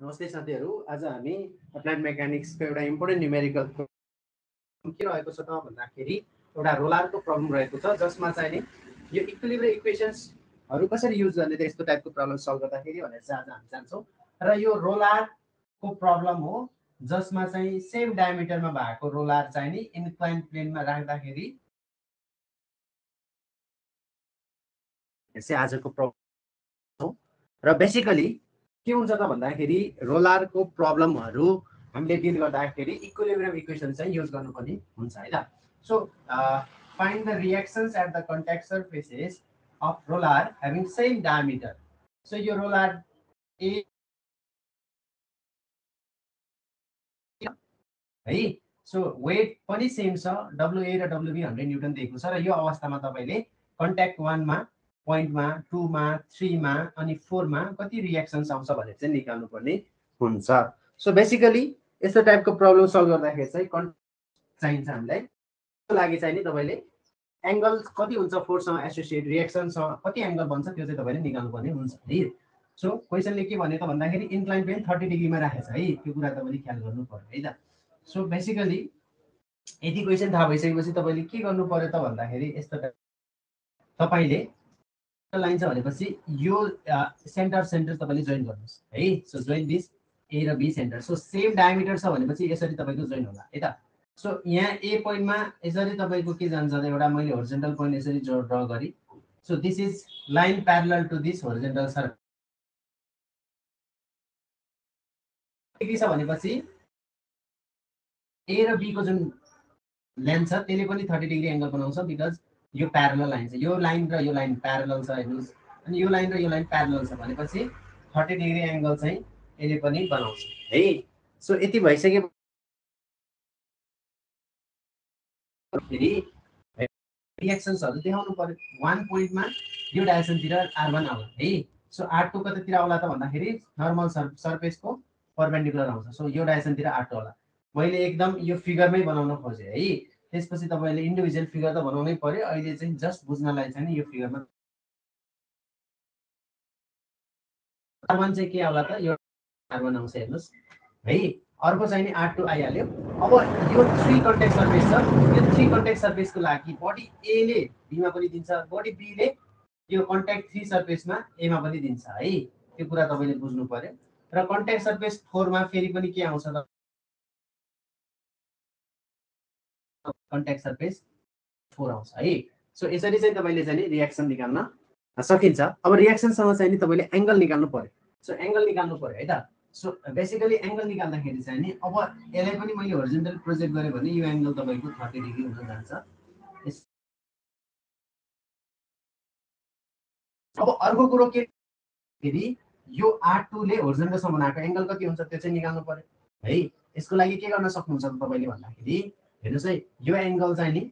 नमस्ते साथीहरू आज हामी एप्लाइड मेकानिक्सको एउटा इम्पोर्टेन्ट न्युमेरिकल के रहेको छ त भन्दाखेरि एउटा रोलारको प्रब्लम रहेको छ जसमा चाहिँ नि यो इक्विलिब्रियम इक्वेसन्सहरू कसरी युज गर्ने त यस्तो टाइपको प्रब्लम सल्भ गर्दाखेरि भनेर चाहिँ आज हामी जान्छौँ। र यो रोलारको प्रब्लम हो जसमा चाहिँ सेम डायमिटरमा भएको रोलार चाहिँ नि इन्क्लाइन प्लेनमा राख्दाखेरि आजको प्रब्लम र बेसिकली के हुन्छ त भन्दाखेरि रोलारको प्रब्लमहरू हामीले डिल गर्दाखेरि इक्विलिब्रियम इक्वेसन चाहिँ युज गर्नुपर्ने हुन्छ है त so find the reactions at the contact surfaces of roller having same diameter so यो रोलार ए है? सो वेट पनि सेम छ डब्लुए र डब्लुबी हन्ड्रेड न्युटन दिएको छ र यो अवस्थामा तपाईँले कन्ट्याक्ट वानमा पोइन्टमा टूमा थ्रीमा अनि फोरमा कति रियाक्सन्स आउँछ भनेर चाहिँ निकाल्नु पर्ने हुन्छ। सो बेसिकली यस्तो टाइपको प्रब्लम सल्भ गर्दाखेरि चाहिँ कन् चाहिन्छ हामीलाई। त्यसको लागि चाहिँ नि तपाईँले एङ्गल कति हुन्छ फोर्ससँग एसोसिएट रिएक्सनसँग कति एङ्गल बन्छ त्यो चाहिँ तपाईँले निकाल्नु पर्ने हुन्छ है। सो क्वेसनले के भन्यो त भन्दाखेरि इन्क्लाइन प्लेन थर्टी डिग्रीमा राखेको छ है। त्यो कुरा तपाईँले ख्याल गर्नु पर्यो है त। सो बेसिकली यति क्वेसन थाहा भइसकेपछि तपाईँले के गर्नु पर्यो त भन्दाखेरि यस्तो तपाईँले लाइन छ भनेपछि यो सेन्टर सेन्टर तपाईँले जोइन गर्नुहोस्। है सो जोइन दिस ए र B center so same diameter छ भनेपछि यसरी तपाईँको जोइन होला। है त? सो यहाँ ए पोइन्टमा यसरी तपाईँको के जान्छ त एउटा मैले होरिजेन्टल पोइन्ट यसरी ड्र गरेँ। So this is line parallel to this horizontal sir के छ भनेपछि ए र बीको जुन लेन्थ छ त्यसले पनि थर्टी डिग्री एङ्गल बनाउँछ बिकज यो प्यारल लाइन छ यो लाइन र यो लाइन प्यारल छ हेर्नुहोस्। अनि यो लाइन र यो लाइन प्यारल छ भनेपछि थर्टी डिग्री एङ्गल चाहिँ यसले पनि बनाउँछ। है? सो यति भइसके फेरि रिएक्सन्सहरू देखाउनु पर्यो। वान पोइन्टमा यो डाइरेक्सनतिर आर वान आउला है? सो आर टू कतातिर आउला त भन्दाखेरि नर्मल सर सर्फेसको पर्पेन्डिकुलर आउँछ। सो यो डाइरेक्सनतिर आर होला मैले एकदम यो फिगरमै बनाउन खोजेँ है? त्यसपछि तपाईँले इन्डिभिजुअल फिगर त बनाउनै पर्यो। अहिले चाहिँ जस्ट बुझ्नलाई चाहिँ यो फिगरमा कार्बन चाहिँ के आउला त? यो कार्बन आउँछ हेर्नुहोस्। है अर्को चाहिँ नि आर टू आइहाल्यो। अब यो थ्री कन्ट्याक्ट सर्फेस छ। यो थ्री कन्ट्याक्ट सर्फेसको लागि बडी एले बीमा पनि दिन्छ। बडी बीले यो कन्ट्याक्ट थ्री सर्फेसमा एमा पनि दिन्छ। है त्यो कुरा तपाईँले बुझ्नु पर्यो। र कन्ट्याक्ट सर्फेस फोरमा फेरि पनि के आउँछ त? कन्ट्याक्ट सर्फेस फोर आउँछ है? सो यसरी चाहिँ तपाईँले चाहिँ रियाक्सन निकाल्न सकिन्छ। अब रियाक्सनसँग चाहिँ नि तपाईँले एङ्गल निकाल्नु पर्यो। सो एङ्गल निकाल्नु पर्यो है त? सो बेसिकली एङ्गल निकाल्दाखेरि चाहिँ नि अब यसलाई पनि मैले होरिजेन्टल प्रोजेक्ट गरेँ भने यो एङ्गल तपाईँको थर्टी डिग्री हुन जान्छ। अब अर्को कुरो के फेरि यो आर टूले होरिजेन्टलसँग बनाएको एङ्गल कति हुन्छ त्यो चाहिँ निकाल्नु पर्यो है? यसको लागि के गर्न सक्नुहुन्छ तपाईँले भन्दाखेरि हेर्नुहोस् है यो एङ्गल चाहिँ नि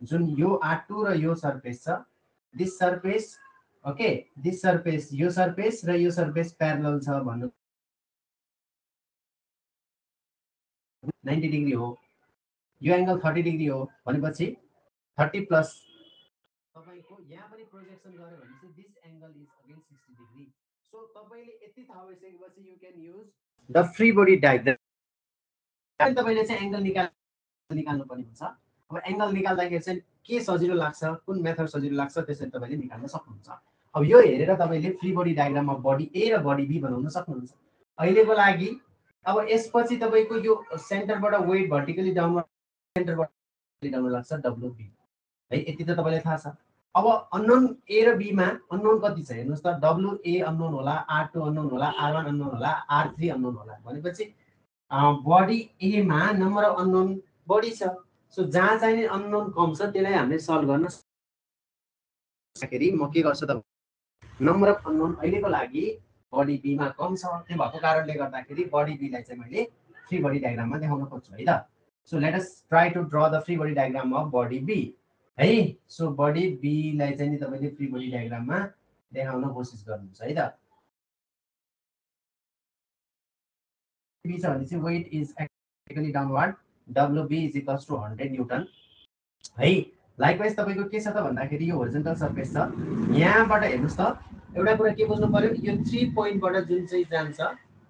जुन यो आर टू र यो सर्फेस छ this surface okay this surface यो सर्फेस र यो सर्फेस प्यारल छ भन्नु नाइन्टी डिग्री हो यो एङ्गल थर्टी डिग्री हो भनेपछि थर्टी प्लस तपाईँको यहाँ पनि प्रोजेक्सन गऱ्यो भने चाहिँ this angle is again sixty degree so तपाईँले यति थाहा भइसकेपछि you can use the free body diagram तपाईँले चाहिँ एङ्गल निकाल निकाल्नु पर्ने हुन्छ। अब एङ्गल निकाल्दाखेरि चाहिँ के सजिलो लाग्छ कुन मेथड सजिलो लाग्छ त्यसरी तपाईँले निकाल्न सक्नुहुन्छ। अब यो हेरेर तपाईँले फ्री बडी डायग्राममा बडी ए र बडी बी बनाउन सक्नुहुन्छ। अहिलेको लागि अब यसपछि तपाईँको यो सेन्टरबाट वेट भर्टिकली डाउन सेन्टरबाट डाउन लाग्छ डब्लुबी है यति त तपाईँलाई थाहा छ। अब अननोन ए र बीमा अननोन कति छ? हेर्नुहोस् त डब्लु ए अननोन होला आर टू अननोन होला आर वान अननोन होला आर थ्री अननोन होला। भनेपछि बडी एमा नम्बर अफ अननोन बढी छ। सो जहाँ चाहिँ अननोन कम छ त्यसलाई हामीले सल्भ गर्न सक्दाखेरि म के गर्छु त नम्बर अफ अननोन अहिलेको लागि बडी बीमा कम छ। त्यो भएको कारणले गर्दाखेरि बडी बीलाई चाहिँ मैले फ्री बडी डायग्राममा देखाउन खोज्छु है त। So let us try to draw the free body diagram of body B है? सो बडी बीलाई चाहिँ नि तपाईँले फ्री बडी डायग्राममा देखाउन कोसिस गर्नुहुन्छ है त। छ भने चाहिँ weight is actually downward WB is equals to hundred newton है? लाइकवाइज तपाईँको के छ त भन्दाखेरि यो होरिजेन्टल सर्फेस छ। यहाँबाट हेर्नुहोस् त एउटा कुरा के बुझ्नु पर्यो? यो थ्री पोइन्टबाट जुन चाहिँ जान्छ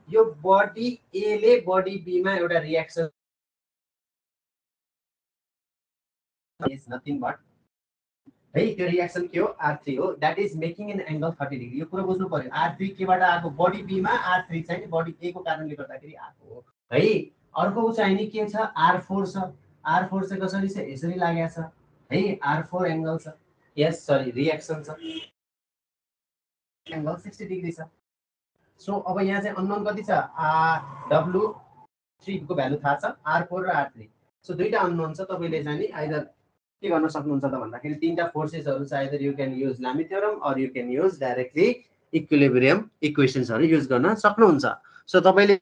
यो बडी एले बडी बीमा एउटा रियाक्सन इज नथिङ बट है त्यो रियाक्सन के हो? आर थ्री हो। That is making an angle thirty degree यो कुरो बुझ्नु पर्यो। आर थ्री केबाट आएको बडी बीमा आर थ्री चाहिँ बडी ए को कारणले गर्दाखेरि आएको हो। है? अर्को चाहिँ नि के छ? आर फोर छ। आर फोर चाहिँ कसरी छ? यसरी लागेको छ। है आर फोर एङ्गल छ। यस सरी रियाक्सन छ। एङ्गल सिक्सटी डिग्री छ। सो अब यहाँ चाहिँ अननोन कति छ? डब्लु थ्रीको भ्यालु थाहा छ। आर फोर र आर थ्री सो दुइटा अननोन छ तपाईँले चाहिँ नि आइदर के गर्न सक्नुहुन्छ त भन्दाखेरि तिनवटा फोर्सेसहरू छ either you can use Lami theorem or you can use directly equilibrium इक्वेसन्सहरू use गर्न सक्नुहुन्छ। सो तपाईँले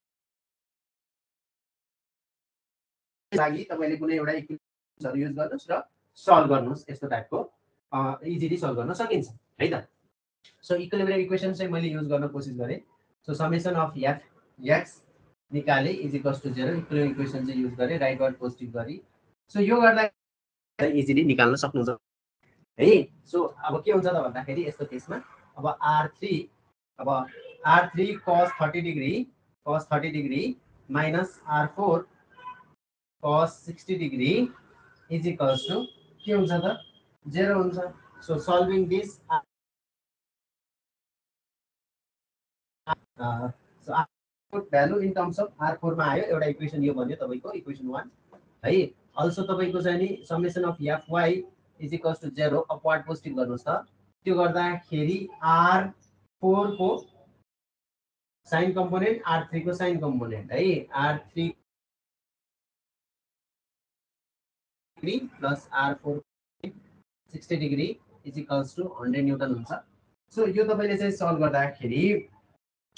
लागि तपाईँले कुनै एउटा इक्वेसन्सहरू युज गर्नुहोस् र सल्भ गर्नुहोस् यस्तो टाइपको इजिली सल्भ गर्न सकिन्छ है त? सो इक्विलिब्रियम इक्वेसन चाहिँ मैले युज गर्न कोसिस गरेँ। So summation of F X निकालेँ is equals to zero equilibrium equation चाहिँ युज गरेँ राइट वर्ड पोजिटिभ गरी। सो यो गर्दा इजिली निकाल्न सक्नुहुन्छ। है? सो अब के हुन्छ त भन्दाखेरि यस्तो केसमा अब आर थ्री अब R three cos thirty degree cos thirty degree minus R four cos sixty degree is equals to के हुन्छ त? जेरो हुन्छ। So solving this value in terms of R फोरमा आयो। एउटा इक्वेसन यो भन्यो तपाईँको इक्वेसन वान है? अल्सो तपाईँको चाहिँ नि summation of F Y is equals to zero upward positive गर्नुहोस् त। त्यो गर्दाखेरि आर फोरको साइन कम्पोनेन्ट आर थ्रीको साइन कम्पोनेन्ट है? R three plus R four sixty degree is equals to hundred newton हुन्छ। सो यो तपाईँले चाहिँ सल्भ गर्दाखेरि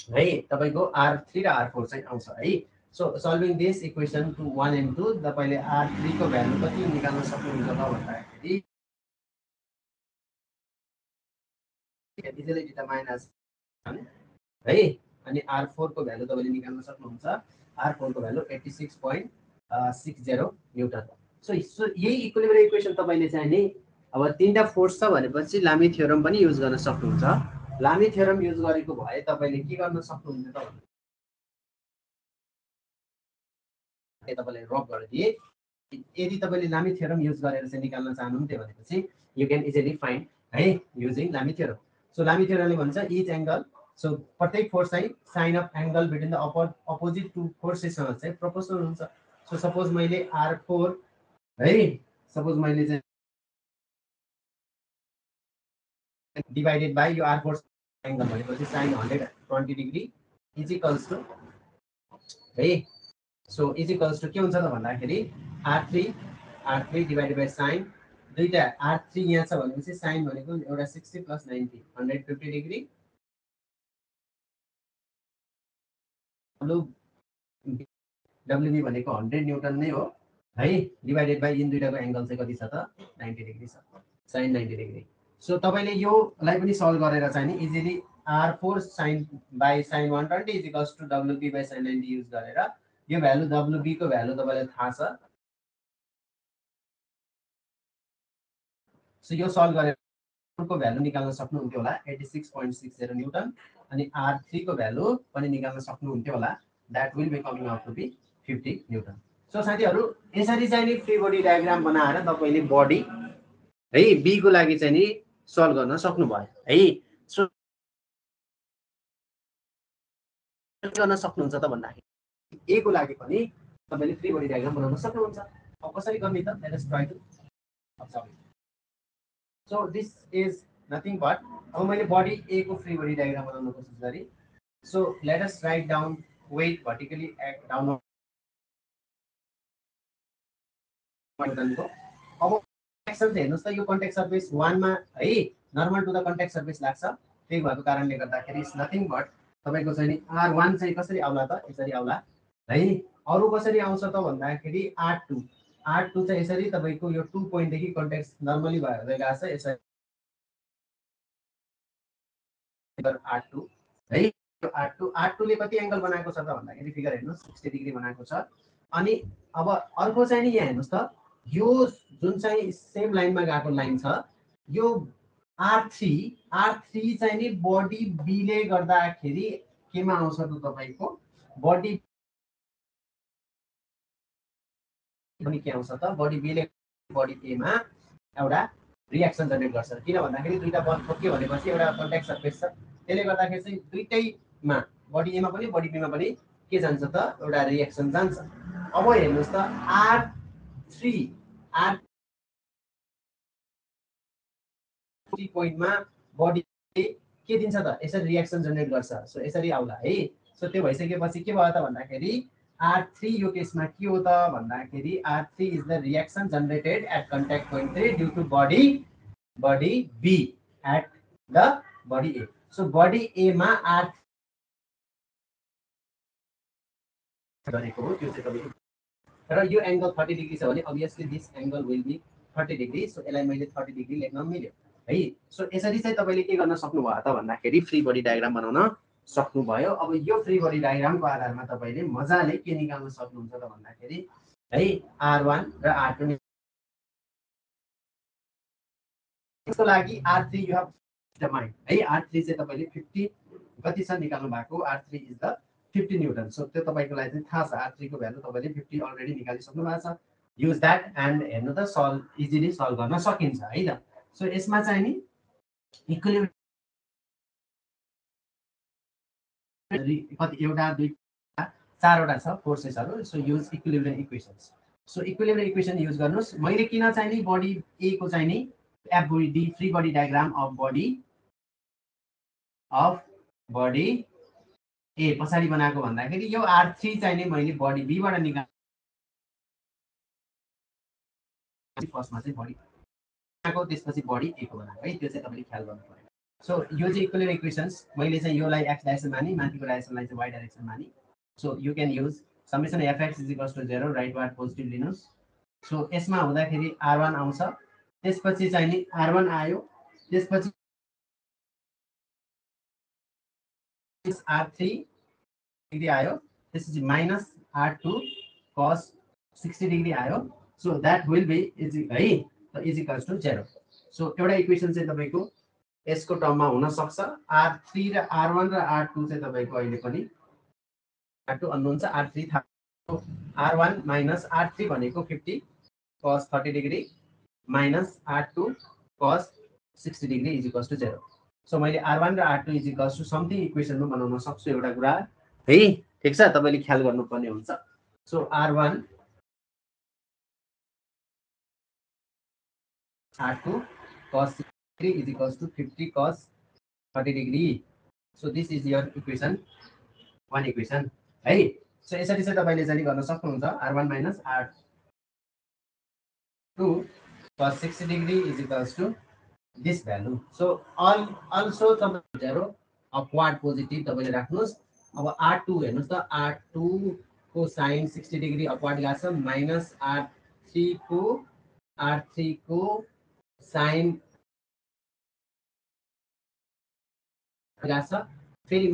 है तपाईँको आर थ्री र आर फोर चाहिँ आउँछ है। So solving this equation to one and two तपाईँले आर थ्रीको भ्यालु कति निकाल्न सक्नुहुन्छ त भन्दाखेरि एज है। अनि आर फोरको भ्यालु तपाईँले निकाल्न सक्नुहुन्छ। R फोरको value eighty six point six zero newton so यही इक्वलिब्रियम इक्वेसन तपाईँले चाहिँ नि अब तिनवटा फोर्स छ भनेपछि लामी थ्योरम पनि युज गर्न सक्नुहुन्छ। लामी थ्योरम युज गरेको भए तपाईँले के गर्न सक्नुहुन्थ्यो त भन्दा तपाईँले रब गरिदिए। यदि तपाईँले लामी थ्योरम युज गरेर चाहिँ निकाल्न चाहनुहुन्थ्यो भनेपछि यु क्यान इजिली फाइन्ड है using Lami theorem so Lami थ्योरमले भन्छ इच एङ्गल सो प्रत्येक फोर्स चाहिँ sine of angle between the oppose opposite to फोर्सेससँग चाहिँ प्रोपोर्सनल हुन्छ। सो सपोज मैले आर फोर है? सपोज मैले चाहिँ डिभाइडेड बाई यो आर फोर एङ्गल भनेपछि sine hundred twenty degree is equals to है? सो इजिकल्स टु के हुन्छ त भन्दाखेरि R three R three divided by sine दुईवटा आर थ्री यहाँ छ भनेपछि साइन भनेको एउटा sixty plus ninety hundred fifty degree WB भनेको हन्ड्रेड न्युटन नै हो। है? डिभाइडेड बाई इन दुइटाको एङ्गल चाहिँ कति छ त? नाइन्टी डिग्री छ। साइन नाइन्टी डिग्री सो तपाईँले योलाई पनि सल्भ गरेर चाहिँ नि easily R four sine by sine one twenty is equals to WB by sine ninety use गरेर यो भ्यालु डब्लुबीको भ्यालु तपाईँलाई थाहा छ। सो यो सल्भ गरेर को भ्यालु निकाल्न सक्नुहुन्थ्यो होला eighty six point six zero newton अनि आर थ्रीको भ्यालु पनि निकाल्न सक्नुहुन्थ्यो होला। That will be coming out to be fifty newton so साथीहरू यसरी चाहिँ नि फ्री बडी डायग्राम बनाएर तपाईँले बडी है बीको लागि चाहिँ नि सल्भ गर्न सक्नुभयो है। सो गर्न सक्नुहुन्छ त भन्दाखेरि ए को लागि पनि तपाईँले फ्री बडी डायग्राम बनाउन सक्नुहुन्छ। अब कसरी गर्ने त? Let try to so this is nothing but अब मैले बडी ए को फ्री बडी डायग्राम बनाउन कोसिस गरेँ। So let write down weight vertically at down अब कन्ट्याक्सन हेर्नुहोस् त यो कन्ट्याक्ट सर्भिस वानमा है normal to the contact surface लाग्छ। त्यही भएको कारणले गर्दाखेरि इट्स नथिङ बट तपाईँको चाहिँ आर वान चाहिँ कसरी आउला त? यसरी आउला। है अरू कसरी आउँछ त भन्दाखेरि आर टू आर टू चाहिँ यसरी तपाईँको यो टु पोइन्टदेखि कन्ट्याक्ट नर्मली भएर गएको छ यसरी आर टू है आर टू आर टूले कति एङ्गल बनाएको छ त भन्दाखेरि फिगर हेर्नुहोस् सिक्सटी डिग्री बनाएको छ। अनि अब अर्को चाहिँ नि यहाँ हेर्नुहोस् त। यो जुन चाहिँ सेम लाइनमा गएको लाइन छ यो आर थ्री आर थ्री चाहिँ नि बडी बीले गर्दाखेरि केमा आउँछ त तपाईँको? बडी पनि के आउँछ त? बडी बीले बडी एमा एउटा रियाक्सन जेनेरेट गर्छ। किन भन्दाखेरि दुईवटा बल ठोक्यो भनेपछि एउटा कन्ट्याक्ट सर्फेस छ। त्यसले गर्दाखेरि चाहिँ दुइटैमा बडी एमा पनि बडी बीमा पनि के जान्छ त? एउटा रियाक्सन जान्छ। अब हेर्नुहोस् त आर थ्री पोइन्टमा बडी के दिन्छ त? यसरी रियाक्सन जेनेरेट गर्छ। सो यसरी आउला है? सो त्यो भइसकेपछि के भयो त भन्दाखेरि आर थ्री यो केसमा के हो त भन्दाखेरि R three is the reaction generated at contact point three due to body body B at the body A so body एमा आर गरेको हो त्यो चाहिँ तपाईँको र यो एङ्गल थर्टी डिग्री छ भने obviously this angle will be thirty degree so यसलाई मैले थर्टी डिग्री लेख्न मिल्यो। है सो यसरी चाहिँ तपाईँले के गर्न सक्नुभयो त भन्दाखेरि फ्री बडी डायग्राम बनाउन सक्नुभयो। अब यो फ्री बडी डायग्रामको आधारमा तपाईँले मजाले के निकाल्न सक्नुहुन्छ त भन्दाखेरि है आर वान र आर टू त्यसको लागि R three you have mind है आर थ्री चाहिँ तपाईँले फिफ्टी कति छ निकाल्नु भएको R three is the fifty newton. So त्यो तपाईँको लागि चाहिँ थाहा छ आर थ्रीको भ्यालु तपाईँले फिफ्टी अलरेडी निकालिसक्नु भएको छ। युज द्याट एन्ड हेर्नु त सल्भ इजिली सल्भ गर्न सकिन्छ है त सो यसमा चाहिँ नि इक्वली कति एउटा दुईवटा चारवटा छ फोर्सेसहरू so use equilibrium equations so equilibrium equation use गर्नुहोस्। मैले किन चाहिँ नि बडी ए को चाहिँ नि F body D free body diagram of body of body A पछाडि बनाएको भन्दाखेरि यो आर थ्री चाहिँ नि मैले बडी बीबाट निकाल। फर्स्टमा चाहिँ बडी त्यसपछि बडी ए को बनाएको। है त्यो चाहिँ तपाईँले ख्याल गर्नु पऱ्यो सो यो चाहिँ इक्वलियर इक्वेसन्स मैले चाहिँ योलाई एक्स डाइरेक्सन माने माथिको डाइरेक्सनलाई चाहिँ वाइ डाइरेक्सन माने। So you can use summation F X is equals to zero rightward positive लिनुहोस् सो यसमा हुँदाखेरि आर वान आउँछ। त्यसपछि चाहिँ नि आर वान आयो। त्यसपछि आर थ्री डिग्री आयो। त्यसपछि minus R two cos sixty degree आयो। So that will be is है is equals to zero so एउटा इक्वेसन चाहिँ तपाईँको यसको टर्ममा हुनसक्छ। आर थ्री र आर वान र आर टू चाहिँ तपाईँको अहिले पनि आर टू अन्नुहुन्छ आर थ्री थाहा R one minus R three भनेको fifty cos thirty degree minus R two cos sixty degree is equals to zero so मैले आर वान र R two is equals to something इक्वेसनमा बनाउन सक्छु। एउटा कुरा है ठिक छ तपाईँले ख्याल गर्नुपर्ने हुन्छ so R one two cos is equals to 50 cos 30 degree. So this is your equation, one equation. है सो यसरी चाहिँ तपाईँले चाहिँ गर्न सक्नुहुन्छ R one minus R two cos sixty degree is equals to this value so all also तपाईँ zero upward positive तपाईँले राख्नुहोस् अब आर टू हेर्नुहोस् त आर टूको साइन सिक्सटी डिग्री अपवार्ड गएको छ माइनस आर थ्रीको आर थ्रीको साइन फेरि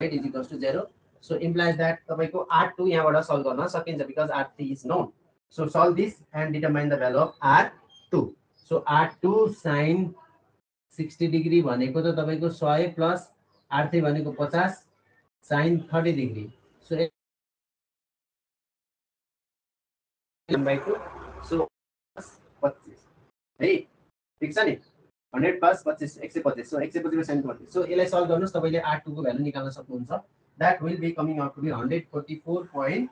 is equals to zero so implies that तपाईँको आर टू यहाँबाट सल्भ गर्न सकिन्छ because R three is known so solve this and determine the value of R two so R two sine sixty degree भनेको त तपाईँको सय plus are three भनेको पचास सो बाई टू सो पच्चिस है? ठिक छ नि? हन्ड्रेड प्लस पच्चिस एक सय पच्चिस सो एक सय पच्चिसको साइन पच्चिस सो यसलाई सल्भ गर्नुहोस् तपाईँले आर टूको भ्यालु निकाल्न सक्नुहुन्छ। That will be coming out to be hundred forty four point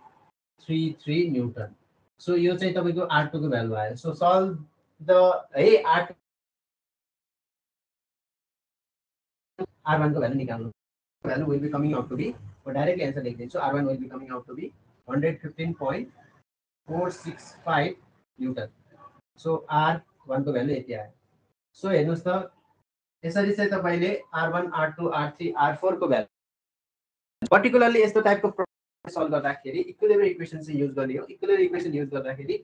three three newton so यो चाहिँ तपाईँको आर टूको भ्यालु आयो। सो सल्भ द है आर आर वानको भ्यालु निकाल्नु value will be coming out to be directly answer लेखिदिन्छु R one will be coming out to be hundred fifteen point four six five newton so R वानको value यति आयो so हेर्नुहोस् त यसरी चाहिँ तपाईँले R one R two R three R फोरको value particularly यस्तो टाइपको सल्भ गर्दाखेरि इक्वलेबर इक्वेसन चाहिँ युज गर्ने हो। इक्वलेबर इक्वेसन युज गर्दाखेरि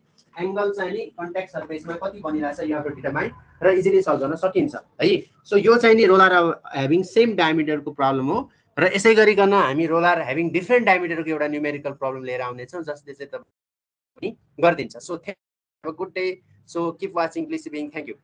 एङ्गल चाहिँ नि कन्ट्याक्ट सर्फेसमा कति बनिरहेछ यो डिटरमाइन र इजिली सल्भ गर्न सकिन्छ है? सो यो चाहिँ नि रोलर ह्याभिङ सेम डायमिटरको प्रब्लम हो र यसै गरिकन हामी रोलर ह्याभिङ डिफ्रेन्ट डायमिटरको एउटा न्युमेरिकल प्रब्लम लिएर आउनेछौँ जसले चाहिँ तपाईँ गरिदिन्छ। So thank good day so keep watching please being thank you